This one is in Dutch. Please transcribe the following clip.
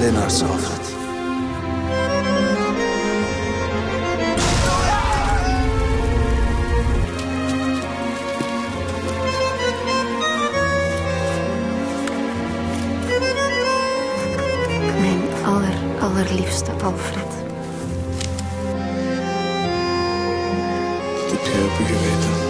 Lennart Zalfred. Mijn aller, allerliefste Alfred. Dit heb je geweten.